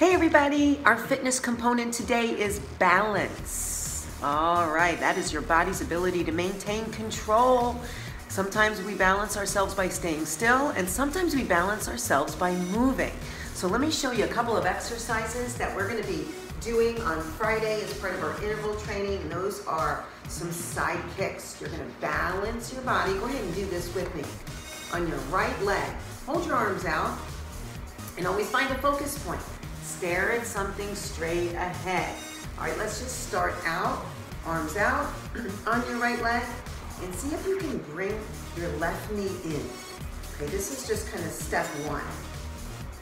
Hey everybody, our fitness component today is balance. All right, that is your body's ability to maintain control. Sometimes we balance ourselves by staying still, and sometimes we balance ourselves by moving. So let me show you a couple of exercises that we're gonna be doing on Friday as part of our interval training, and those are some side kicks. You're gonna balance your body. Go ahead and do this with me. On your right leg, hold your arms out, and always find a focus point stare at something straight ahead. All right, let's just start out, arms out on your right leg, and see if you can bring your left knee in. Okay, this is just kind of step one.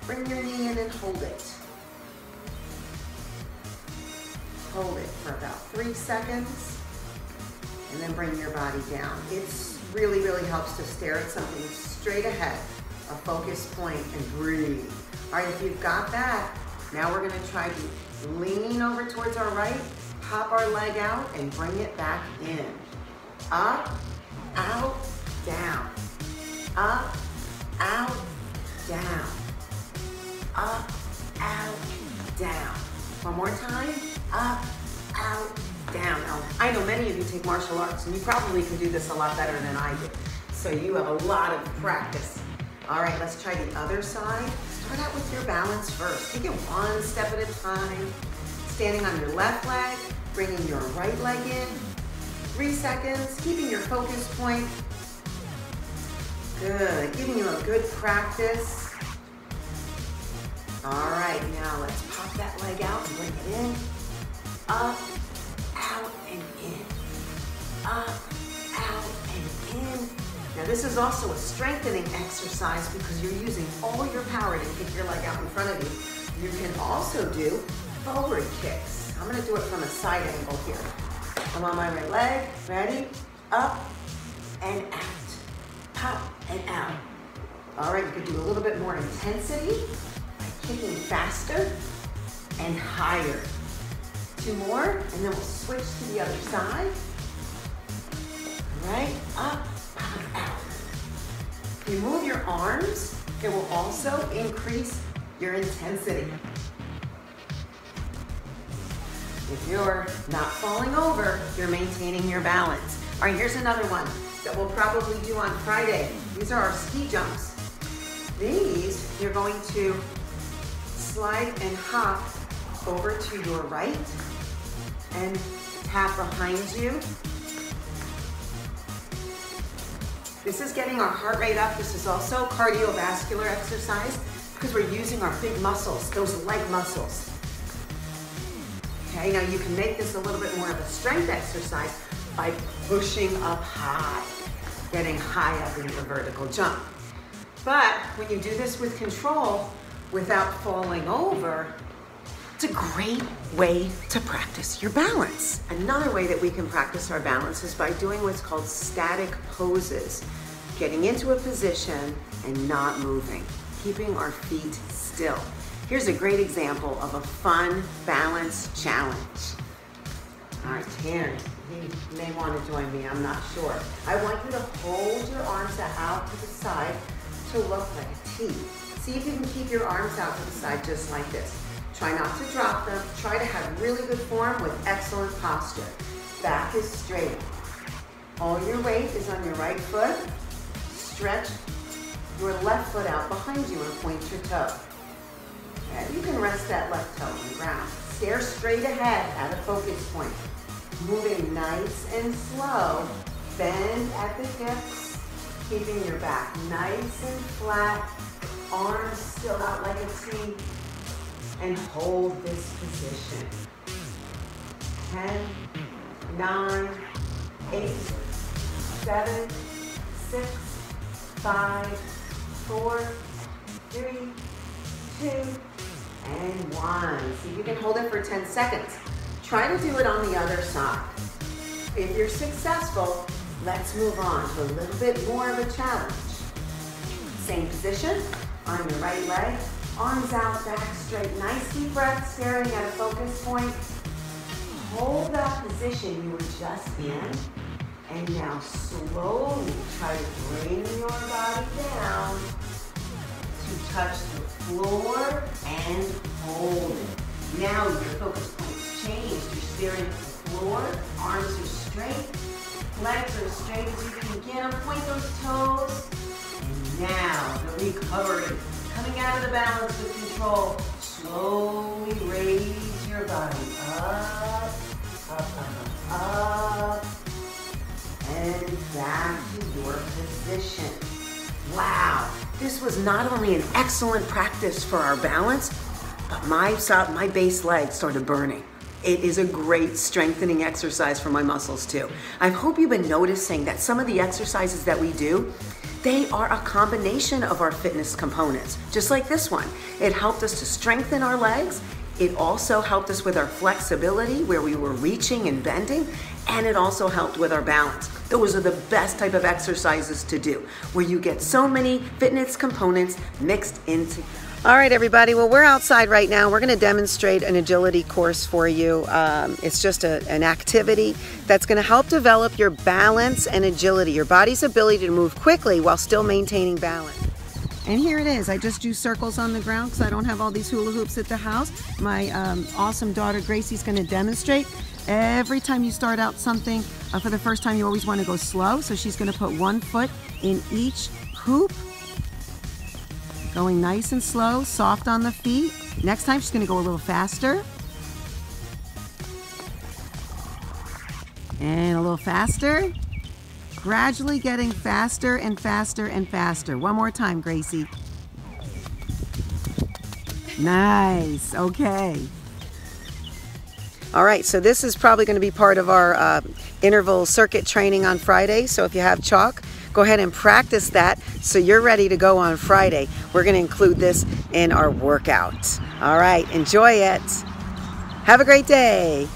Bring your knee in and hold it. Hold it for about three seconds, and then bring your body down. It's really, really helps to stare at something straight ahead, a focus point, and breathe. All right, if you've got that, now we're gonna try to lean over towards our right, pop our leg out and bring it back in. Up, out, down. Up, out, down. Up, out, down. One more time, up, out, down. Now, I know many of you take martial arts and you probably can do this a lot better than I do. So you have a lot of practice. All right, let's try the other side. Start out with your balance first. Take it one step at a time. Standing on your left leg, bringing your right leg in. Three seconds, keeping your focus point. Good, giving you a good practice. All right, now let's pop that leg out and bring it in. Up, out, and in. Up, now this is also a strengthening exercise because you're using all your power to kick your leg out in front of you. You can also do forward kicks. I'm gonna do it from a side angle here. I'm on my right leg, ready? Up and out, pop and out. All right, you could do a little bit more intensity by kicking faster and higher. Two more, and then we'll switch to the other side. All right, up you move your arms, it will also increase your intensity. If you're not falling over, you're maintaining your balance. All right, here's another one that we'll probably do on Friday. These are our ski jumps. These, you're going to slide and hop over to your right and tap behind you This is getting our heart rate up. This is also cardiovascular exercise because we're using our big muscles, those leg muscles. Okay, now you can make this a little bit more of a strength exercise by pushing up high, getting high up in your vertical jump. But when you do this with control, without falling over, it's a great way to practice your balance. Another way that we can practice our balance is by doing what's called static poses. Getting into a position and not moving, keeping our feet still. Here's a great example of a fun balance challenge. All right, Terry, he may want to join me, I'm not sure. I want you to hold your arms out to the side to look like a T. See if you can keep your arms out to the side just like this. Try not to drop them. Try to have really good form with excellent posture. Back is straight. All your weight is on your right foot. Stretch your left foot out behind you and point your toe. You can rest that left toe on the ground. Stare straight ahead at a focus point. Moving nice and slow. Bend at the hips, keeping your back nice and flat. Arms still out like a T and hold this position. 10, 9, 8, 7, 6, 5, 4, 3, 2, and 1. See if you can hold it for 10 seconds. Try to do it on the other side. If you're successful, let's move on to a little bit more of a challenge. Same position on your right leg, Arms out, back straight. Nice deep breath, staring at a focus point. Hold that position you were just in. And now slowly try to bring your body down to touch the floor and hold Now your focus points change. You're staring at the floor, arms are straight, legs are straight as you can get them. Point those toes. And now the recovery. Coming out of the balance with control. Slowly raise your body up, up, up, up, position. Wow, this was not only an excellent practice for our balance, but my, my base leg started burning. It is a great strengthening exercise for my muscles too. I hope you've been noticing that some of the exercises that we do, they are a combination of our fitness components, just like this one. It helped us to strengthen our legs. It also helped us with our flexibility where we were reaching and bending, and it also helped with our balance. Those are the best type of exercises to do, where you get so many fitness components mixed into all right, everybody. Well, we're outside right now. We're going to demonstrate an agility course for you. Um, it's just a, an activity that's going to help develop your balance and agility, your body's ability to move quickly while still maintaining balance. And here it is. I just do circles on the ground because I don't have all these hula hoops at the house. My um, awesome daughter Gracie's going to demonstrate. Every time you start out something, uh, for the first time, you always want to go slow. So she's going to put one foot in each hoop Going nice and slow, soft on the feet. Next time she's gonna go a little faster. And a little faster. Gradually getting faster and faster and faster. One more time, Gracie. Nice, okay. All right, so this is probably going to be part of our uh, interval circuit training on Friday. So if you have chalk, go ahead and practice that so you're ready to go on Friday. We're going to include this in our workout. All right, enjoy it. Have a great day.